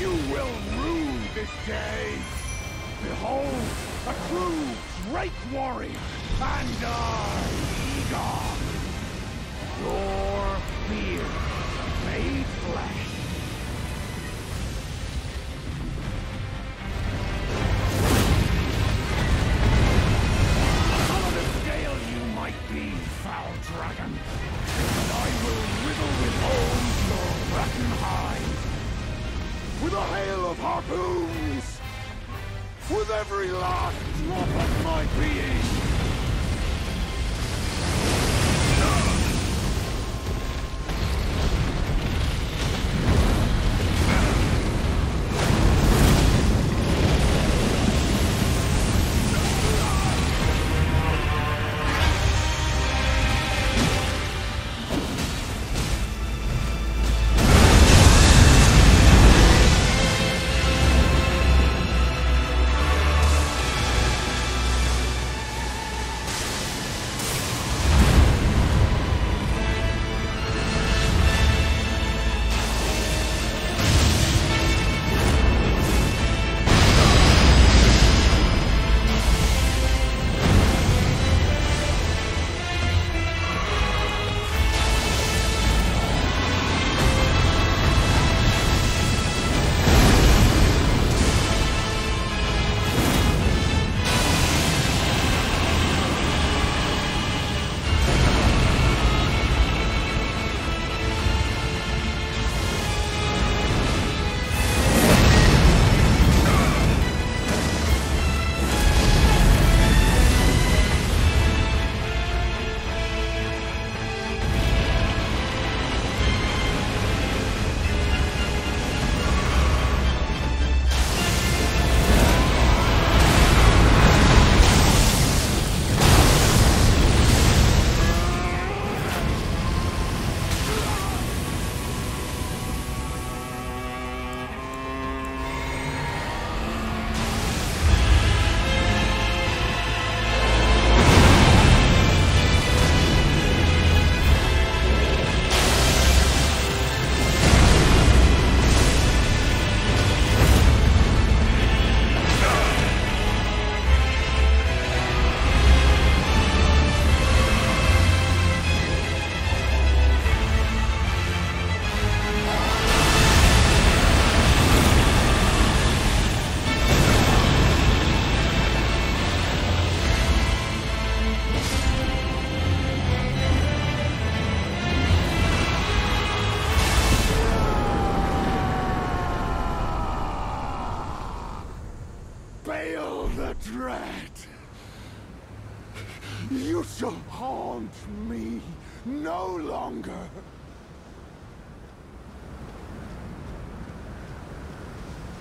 You will rue this day! Behold, a true great warrior, Bandar Igon! Roar the harpoons! With every last drop of my being! The Dread! You shall haunt me no longer!